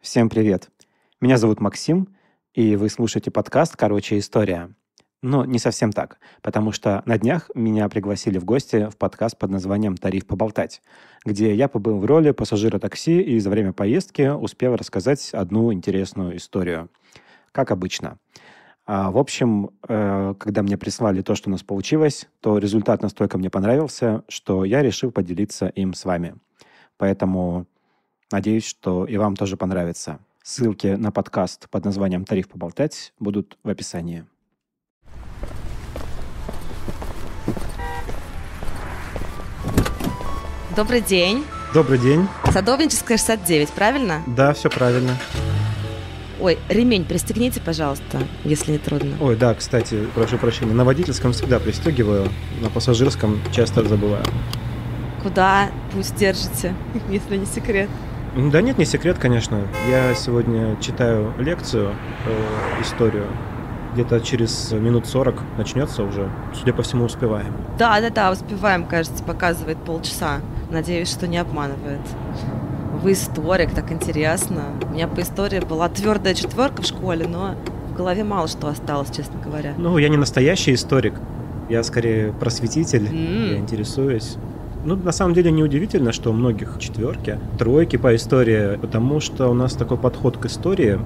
Всем привет. Меня зовут Максим, и вы слушаете подкаст «Короче, история». Но не совсем так, потому что на днях меня пригласили в гости в подкаст под названием «Тариф поболтать», где я побыл в роли пассажира такси и за время поездки успел рассказать одну интересную историю. Как обычно. А, в общем, э, когда мне прислали то, что у нас получилось, то результат настолько мне понравился, что я решил поделиться им с вами. Поэтому надеюсь, что и вам тоже понравится. Ссылки на подкаст под названием «Тариф поболтать» будут в описании. Добрый день. Добрый день. Садовническая 69, правильно? Да, все правильно. Ой, ремень пристегните, пожалуйста, если не трудно. Ой, да, кстати, прошу прощения. На водительском всегда пристегиваю, на пассажирском часто забываю. Куда пусть держите, если не секрет? Да нет, не секрет, конечно. Я сегодня читаю лекцию, э, историю. Где-то через минут 40 начнется уже. Судя по всему, успеваем. Да, да, да, успеваем, кажется, показывает полчаса. Надеюсь, что не обманывает. Вы историк, так интересно. У меня по истории была твердая четверка в школе, но в голове мало что осталось, честно говоря. Ну, я не настоящий историк. Я скорее просветитель. М. Я интересуюсь. Ну, на самом деле, неудивительно, что у многих четверки, тройки по истории, потому что у нас такой подход к истории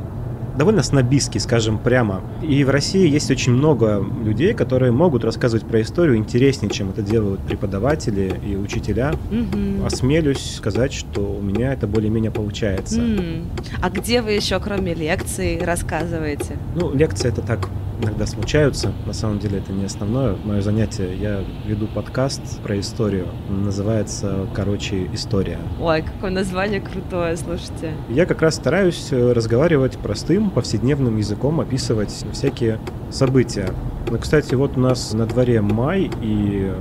довольно снобистский, скажем прямо. И в России есть очень много людей, которые могут рассказывать про историю интереснее, чем это делают преподаватели и учителя. Мгм. Осмелюсь сказать, что у меня это более-менее получается. М. А где вы еще, кроме лекций, рассказываете? Ну, лекции это так иногда случаются. На самом деле это не основное мое занятие. Я веду подкаст про историю. Он называется, короче, «История». Ой, какое название крутое, слушайте. Я как раз стараюсь э, разговаривать простым, повседневным языком, описывать всякие события. Ну, кстати, вот у нас на дворе май, и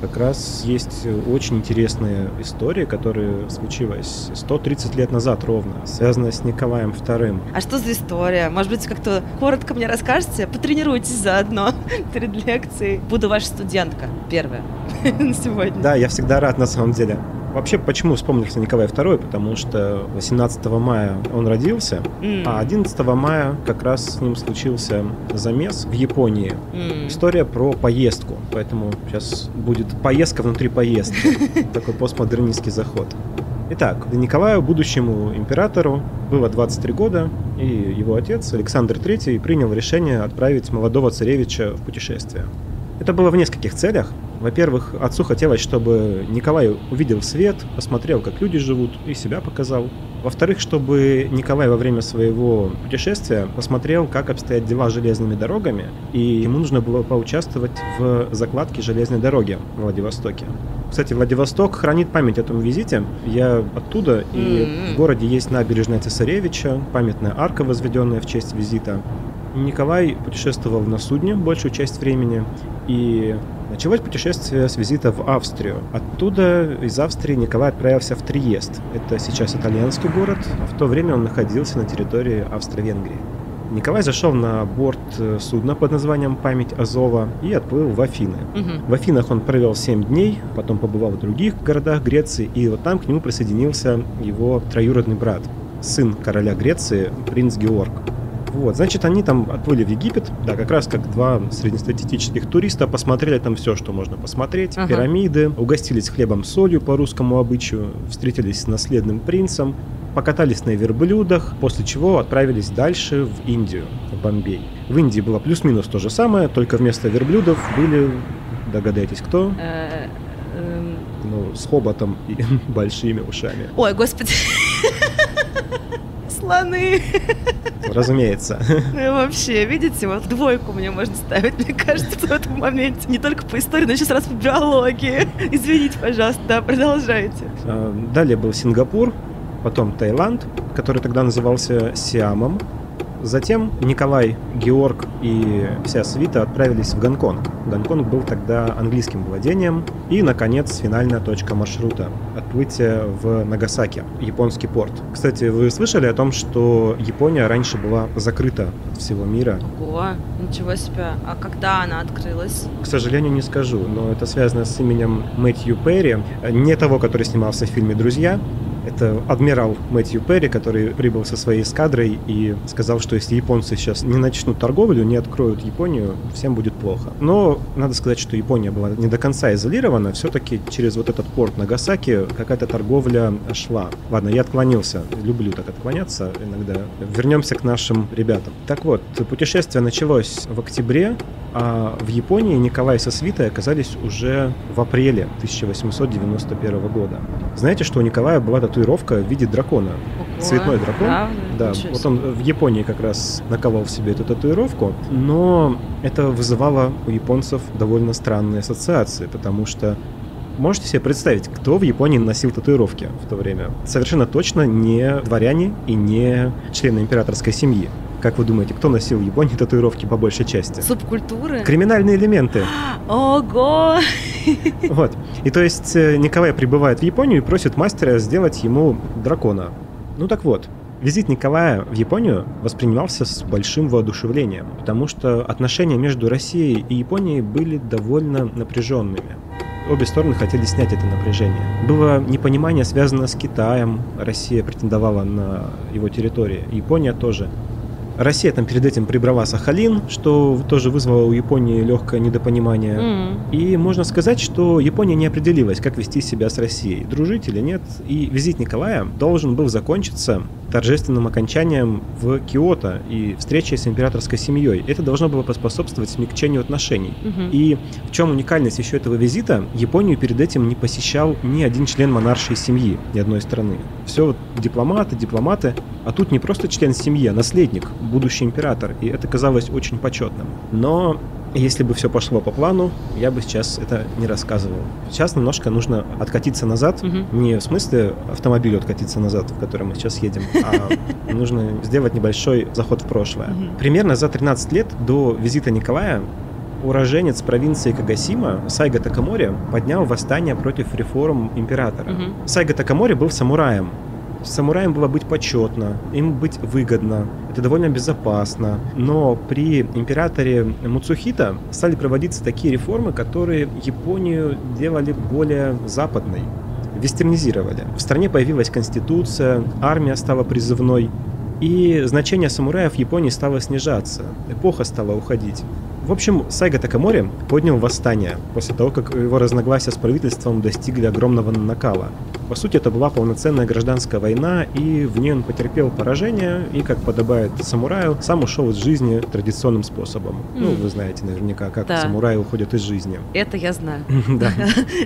как раз есть очень интересная история, которая случилась 130 лет назад ровно, связанная с Николаем II. А что за история? Может быть, как-то коротко мне расскажете? Потренируйтесь заодно перед лекцией. Буду ваша студентка первая на сегодня. Да, я всегда рад на самом деле. Вообще, почему вспомнился Николай II? Потому что 18 мая он родился, М. а 11 мая как раз с ним случился замес в Японии. М. История про поездку, поэтому сейчас будет поездка внутри поездки. Такой постмодернистский заход. Итак, Николаю, будущему императору, было 23 года, и его отец, Александр III, принял решение отправить молодого царевича в путешествие. Это было в нескольких целях. Во-первых, отцу хотелось, чтобы Николай увидел свет, посмотрел, как люди живут, и себя показал. Во-вторых, чтобы Николай во время своего путешествия посмотрел, как обстоят дела с железными дорогами, и ему нужно было поучаствовать в закладке железной дороги в Владивостоке. Кстати, Владивосток хранит память о том визите. Я оттуда, и М. в городе есть набережная Цесаревича, памятная арка, возведенная в честь визита. Николай путешествовал на судне большую часть времени, и началось путешествие с визита в Австрию. Оттуда, из Австрии, Николай отправился в Триест. Это сейчас итальянский город, а в то время он находился на территории Австро-Венгрии. Николай зашел на борт э, судна под названием «Память Азова» и отплыл в Афины. Мгм. В Афинах он провел 7 дней, потом побывал в других городах Греции, и вот там к нему присоединился его троюродный брат, сын короля Греции, принц Георг. Вот, значит, они там отплыли в Египет, да, как раз как два среднестатистических туриста, посмотрели там все, что можно посмотреть, Ага. пирамиды, угостились хлебом с солью по русскому обычаю, встретились с наследным принцем, покатались на верблюдах, после чего отправились дальше в Индию, в Бомбей. В Индии было плюс-минус то же самое, только вместо верблюдов были, догадайтесь, кто? Э, эм, Ну, с хоботом и большими ушами. Ой, господи. Слоны. Разумеется. Ну и вообще, видите, вот двойку мне можно ставить, мне кажется, в этом моменте. Не только по истории, но еще сразу по биологии. Извините, пожалуйста, да, продолжайте. А, Далее был Сингапур, потом Таиланд, который тогда назывался Сиамом. Затем Николай, Георг и вся свита отправились в Гонконг. Гонконг был тогда английским владением. И, наконец, финальная точка маршрута – отплытие в Нагасаки, японский порт. Кстати, вы слышали о том, что Япония раньше была закрыта от всего мира? Ого, ничего себе. А когда она открылась? К сожалению, не скажу, но это связано с именем Мэтью Перри, не того, который снимался в фильме «Друзья», Это адмирал Мэтью Перри, который прибыл со своей эскадрой и сказал, что если японцы сейчас не начнут торговлю, не откроют Японию, всем будет плохо. Но надо сказать, что Япония была не до конца изолирована. Все-таки через вот этот порт Нагасаки какая-то торговля шла. Ладно, я отклонился. Люблю так отклоняться иногда. Вернемся к нашим ребятам. Так вот, путешествие началось в октябре, а в Японии Николай со свитой оказались уже в апреле 1891 года. Знаете, что у Николая была татуировка в виде дракона? Ого, Цветной дракон. правда? Да, Ничего вот он в Японии как раз наковал в себе эту татуировку, но это вызывало у японцев довольно странные ассоциации, потому что Можете себе представить, кто в Японии носил татуировки в то время? Совершенно точно не дворяне и не члены императорской семьи. Как вы думаете, кто носил в Японии татуировки по большей части? Субкультуры? Криминальные элементы. Ого! Вот. И то есть э, Николай прибывает в Японию и просит мастера сделать ему дракона. Ну так вот, визит Николая в Японию воспринимался с большим воодушевлением, потому что отношения между Россией и Японией были довольно напряженными. Обе стороны хотели снять это напряжение. Было непонимание, связанное с Китаем. Россия претендовала на его территории. Япония тоже. Россия там перед этим прибрала Сахалин, что тоже вызвало у Японии легкое недопонимание. М. И можно сказать, что Япония не определилась, как вести себя с Россией, дружить или нет. И визит Николая должен был закончиться торжественным окончанием в Киото и встречей с императорской семьей. Это должно было поспособствовать смягчению отношений. Мгм. И в чем уникальность еще этого визита? Японию перед этим не посещал ни один член монаршей семьи ни одной страны. Все вот дипломаты, дипломаты, а тут не просто член семьи, а наследник, будущий император. И это казалось очень почетным. Но если бы все пошло по плану, я бы сейчас это не рассказывал. Сейчас немножко нужно откатиться назад. Мгм. Не в смысле автомобилю откатиться назад, в котором мы сейчас едем, а нужно сделать небольшой заход в прошлое. Примерно за 13 лет до визита Николая уроженец провинции Кагасима Сайга Такамори поднял восстание против реформ императора. Мгм. Сайга Такамори был самураем. Самураем было быть почетно, им быть выгодно, это довольно безопасно. Но при императоре Муцухита стали проводиться такие реформы, которые Японию делали более западной, вестернизировали. В стране появилась конституция, армия стала призывной, и значение самураев в Японии стало снижаться, эпоха стала уходить. В общем, Сайга Такамори поднял восстание после того, как его разногласия с правительством достигли огромного накала. По сути, это была полноценная гражданская война, и в ней он потерпел поражение, и, как подобает самураю, сам ушел из жизни традиционным способом. Ну, М. вы знаете наверняка, как Да. самураи уходят из жизни. Это я знаю. Да.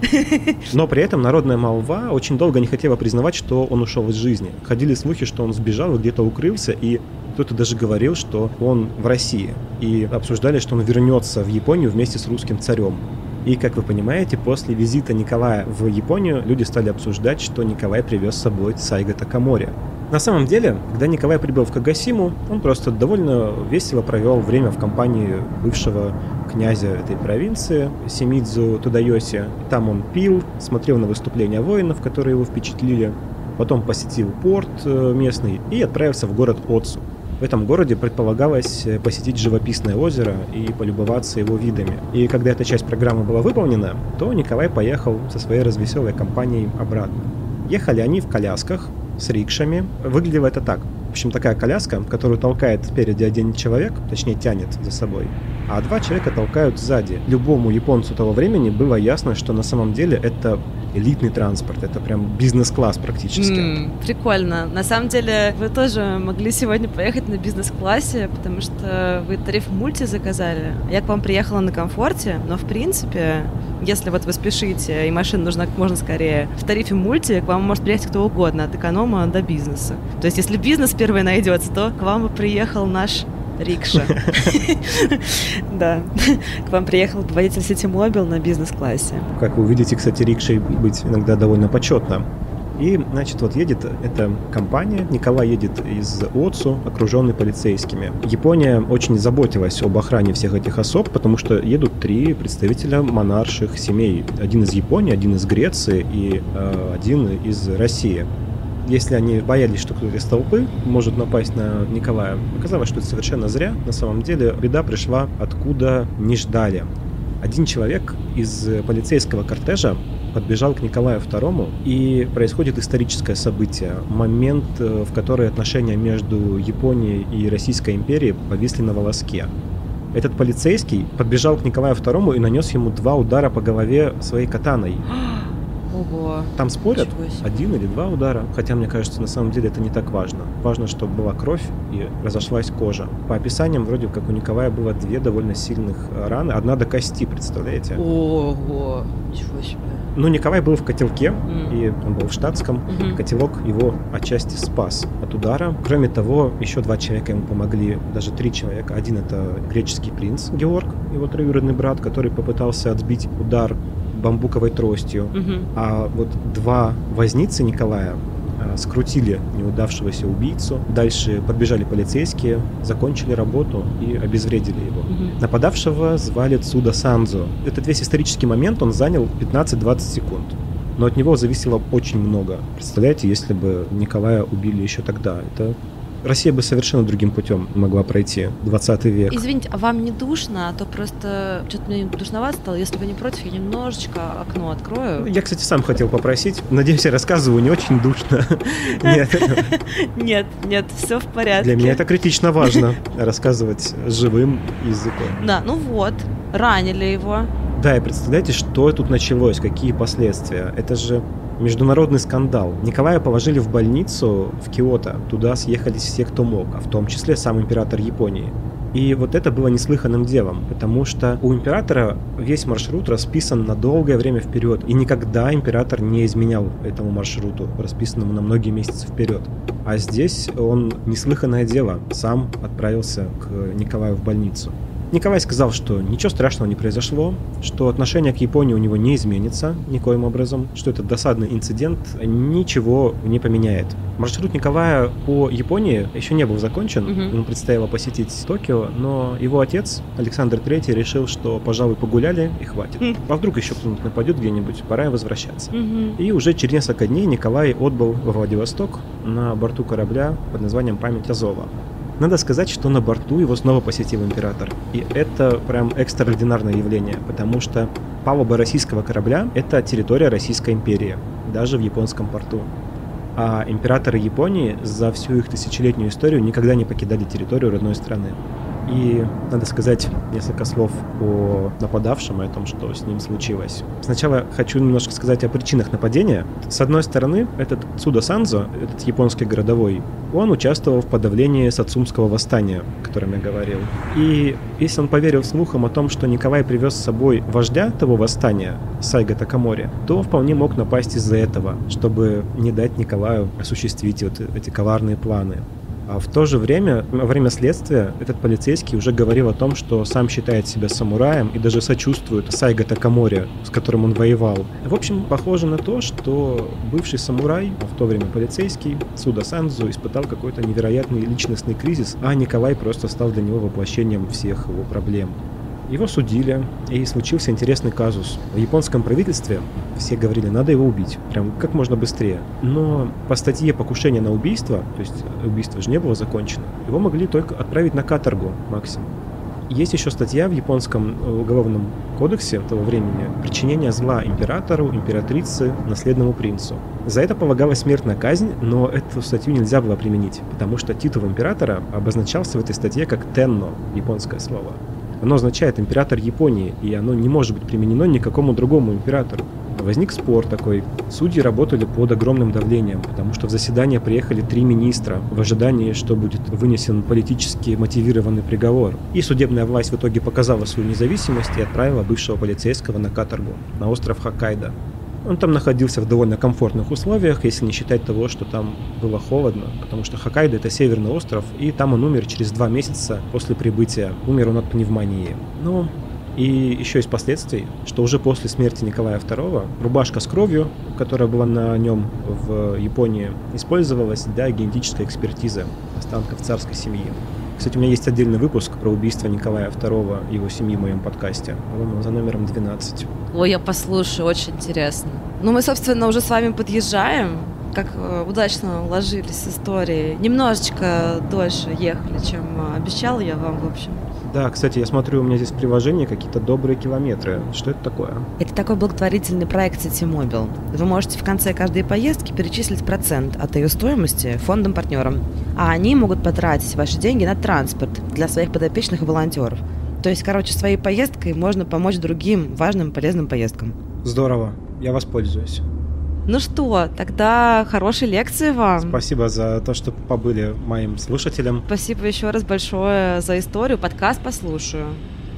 Но при этом народная молва очень долго не хотела признавать, что он ушел из жизни. Ходили слухи, что он сбежал и где-то укрылся, и кто-то даже говорил, что он в России. И обсуждали, что он вернется в Японию вместе с русским царем. И, как вы понимаете, после визита Николая в Японию люди стали обсуждать, что Николай привез с собой Сайга Такамори. На самом деле, когда Николай прибыл в Кагасиму, он просто довольно весело провел время в компании бывшего князя этой провинции, Семидзу Тудайоси. Там он пил, смотрел на выступления воинов, которые его впечатлили, потом посетил порт э, местный и отправился в город Отсу. В этом городе предполагалось э, посетить живописное озеро и полюбоваться его видами. И когда эта часть программы была выполнена, то Николай поехал со своей развеселой компанией обратно. Ехали они в колясках с рикшами. Выглядело это так. В общем, такая коляска, которую толкает спереди один человек, точнее тянет за собой, а два человека толкают сзади. Любому японцу того времени было ясно, что на самом деле это элитный транспорт, это прям бизнес-класс практически. М, Прикольно. На самом деле, вы тоже могли сегодня поехать на бизнес-классе, потому что вы тариф мульти заказали. Я к вам приехала на комфорте, но в принципе, если вот вы спешите и машина нужна как можно скорее, в тарифе мульти к вам может приехать кто угодно, от эконома до бизнеса. То есть, если бизнес первый найдется, то к вам и приехал наш рикша. Да. К вам приехал водитель сети Мобил на бизнес-классе. Как вы увидите, кстати, рикшей быть иногда довольно почетно. И, значит, вот едет эта компания, Николай едет из Отсу, окруженный полицейскими. Япония очень заботилась об охране всех этих особ, потому что едут три представителя монарших семей. Один из Японии, один из Греции и э, один из России. Если они боялись, что кто-то из толпы может напасть на Николая, оказалось, что это совершенно зря. На самом деле беда пришла откуда не ждали. Один человек из полицейского кортежа подбежал к Николаю II, и происходит историческое событие, момент, э, в который отношения между Японией и Российской империей повисли на волоске. Этот полицейский подбежал к Николаю II и нанес ему два удара по голове своей катаной. Ого. Там спорят, один или два удара, хотя мне кажется, на самом деле это не так важно. Важно, чтобы была кровь и разошлась кожа. По описаниям, вроде как у Николая было две довольно сильных э, раны, одна до кости, представляете? Ого. Ничего себе. Ну, Николай был в котелке, М. и он был в штатском. Мгм. Котелок его отчасти спас от удара. Кроме того, еще два человека ему помогли, даже три человека. Один это греческий принц Георг, его троюродный брат, который попытался отбить удар бамбуковой тростью. Мгм. А вот два возницы Николая э, скрутили неудавшегося убийцу. Дальше подбежали полицейские, закончили работу и обезвредили его. Мгм. Нападавшего звали Цуда Санзо. Этот весь исторический момент он занял 15-20 секунд. Но от него зависело очень много. Представляете, если бы Николая убили еще тогда, это Россия бы совершенно другим путем могла пройти. 20 век. Извините, а вам не душно? А то просто что-то мне душновато стало. Если вы не против, я немножечко окно открою. Я, кстати, сам хотел попросить. Надеюсь, я рассказываю не очень душно. Нет, Нет, нет, все в порядке. для меня это критично важно. Рассказывать живым языком. Да, ну вот, ранили его. Да, и представляете, что тут началось, какие последствия. Это же международный скандал. Николая положили в больницу в Киото. Туда съехались все, кто мог, а в том числе сам император Японии. И вот это было неслыханным делом, потому что у императора весь маршрут расписан на долгое время вперед, и никогда император не изменял этому маршруту, расписанному на многие месяцы вперед. А здесь он неслыханное дело, сам отправился к Николаю в больницу. Николай сказал, что ничего страшного не произошло, что отношение к Японии у него не изменится никоим образом, что этот досадный инцидент ничего не поменяет. Маршрут Николая по Японии еще не был закончен, Мгм. ему предстояло посетить Токио, но его отец, Александр III, решил, что, пожалуй, погуляли и хватит. Хм. А вдруг еще кто-нибудь нападет где-нибудь, пора возвращаться. Мгм. И уже через несколько дней Николай отбыл во Владивосток на борту корабля под названием «Память Азова». Надо сказать, что на борту его снова посетил император. И это прям экстраординарное явление, потому что палуба российского корабля — это территория Российской империи, даже в японском порту. А императоры Японии за всю их тысячелетнюю историю никогда не покидали территорию родной страны. И надо сказать несколько слов о нападавшем и о том, что с ним случилось. Сначала хочу немножко сказать о причинах нападения. С одной стороны, этот Цуда Санзо, этот японский городовой, он участвовал в подавлении Сацумского восстания, о котором я говорил. И если он поверил слухам о том, что Николай привез с собой вождя того восстания, Сайга Такамори, то вполне мог напасть из-за этого, чтобы не дать Николаю осуществить вот эти коварные планы. А в то же время, во время следствия, этот полицейский уже говорил о том, что сам считает себя самураем и даже сочувствует Сайга Такамори, с которым он воевал. В общем, похоже на то, что бывший самурай, а в то время полицейский, Суда Санзу, испытал какой-то невероятный личностный кризис, а Николай просто стал для него воплощением всех его проблем. Его судили, и случился интересный казус. В японском правительстве все говорили, надо его убить, прям как можно быстрее. Но по статье покушения на убийство, то есть убийство же не было закончено, его могли только отправить на каторгу максимум. Есть еще статья в японском э, уголовном кодексе того времени «Причинение зла императору, императрице, наследному принцу». За это полагалась смертная казнь, но эту статью нельзя было применить, потому что титул императора обозначался в этой статье как «тенно» — японское слово. Оно означает император Японии, и оно не может быть применено никакому другому императору. Возник спор такой. Судьи работали под огромным давлением, потому что в заседание приехали три министра в ожидании, что будет вынесен политически мотивированный приговор. И судебная власть в итоге показала свою независимость и отправила бывшего полицейского на каторгу, на остров Хоккайдо. Он там находился в довольно комфортных условиях, если не считать того, что там было холодно, потому что Хоккайдо это северный остров, и там он умер через два месяца после прибытия. Умер он от пневмонии. Ну, и еще из последствий, что уже после смерти Николая II рубашка с кровью, которая была на нем в Японии, использовалась для генетической экспертизы останков царской семьи. Кстати, у меня есть отдельный выпуск про убийство Николая II его семьи в моем подкасте, по-моему, за номером 12. Ой, я послушаю, очень интересно. Ну, мы, собственно, уже с вами подъезжаем. Как э, удачно уложились истории. Немножечко дольше ехали, чем э, обещала я вам, в общем. Да, кстати, я смотрю, у меня здесь приложение какие-то добрые километры. Что это такое? Это такой благотворительный проект Ситимобил. Вы можете в конце каждой поездки перечислить процент от ее стоимости фондам-партнерам. А они могут потратить ваши деньги на транспорт для своих подопечных и волонтеров. То есть, короче, своей поездкой можно помочь другим важным полезным поездкам. Здорово, я воспользуюсь. Ну что, тогда хорошей лекции вам. Спасибо за то, что побыли моим слушателем. Спасибо еще раз большое за историю. Подкаст послушаю.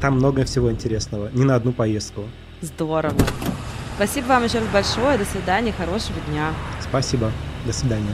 Там много всего интересного. Не на одну поездку. Здорово. Спасибо вам еще раз большое. До свидания. Хорошего дня. Спасибо. До свидания.